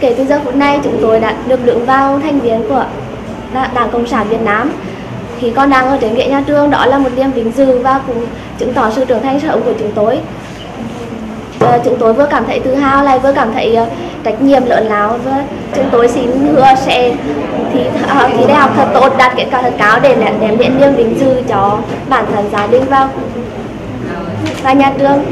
Kể từ giờ phút này chúng tôi đã được đứng vào thành viên của Đảng Cộng sản Việt Nam. Khi con đang ở trên ghế nhà trường đó là một niềm vinh dự và cũng chứng tỏ sự trưởng thành sở của chúng tôi. À, chúng tôi vừa cảm thấy tự hào lại vừa cảm thấy uh, trách nhiệm lớn lao và chúng tôi xin hứa sẽ thi, uh, thi đại học thật tốt đạt kết quả thật cao để đem đến niềm vinh dự cho bản thân gia đình và và nhà trường